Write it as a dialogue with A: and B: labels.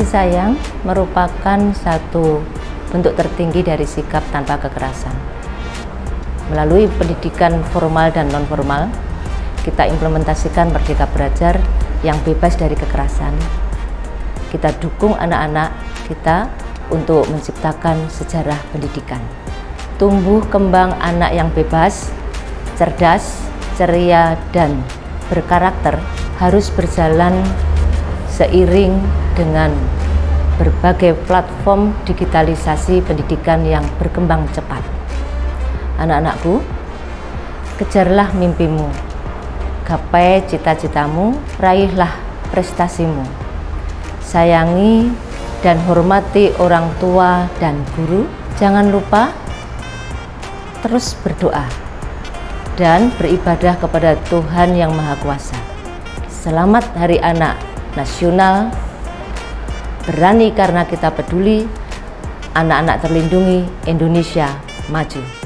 A: sayang merupakan satu bentuk tertinggi dari sikap tanpa kekerasan. Melalui pendidikan formal dan non-formal, kita implementasikan Merdeka Belajar yang bebas dari kekerasan. Kita dukung anak-anak kita untuk menciptakan sejarah pendidikan. Tumbuh kembang anak yang bebas, cerdas, ceria, dan berkarakter harus berjalan seiring dengan berbagai platform digitalisasi pendidikan yang berkembang cepat. Anak-anakku, kejarlah mimpimu, gapai cita-citamu, raihlah prestasimu. Sayangi dan hormati orang tua dan guru. Jangan lupa terus berdoa dan beribadah kepada Tuhan Yang Maha Kuasa. Selamat Hari Anak Nasional Berani karena kita peduli, anak-anak terlindungi, Indonesia maju.